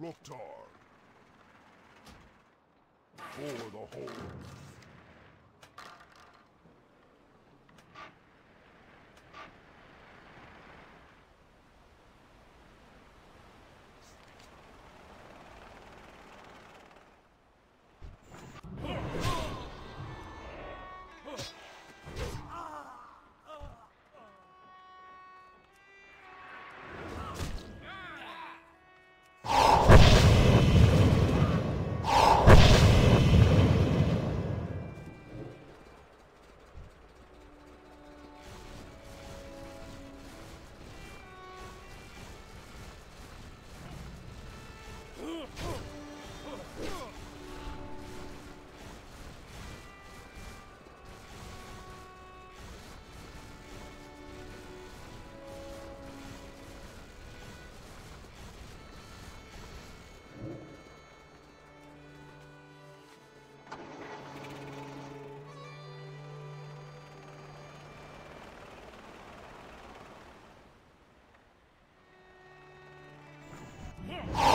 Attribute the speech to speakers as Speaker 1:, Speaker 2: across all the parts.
Speaker 1: Loktar. For the whole. Hall.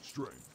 Speaker 1: Strength.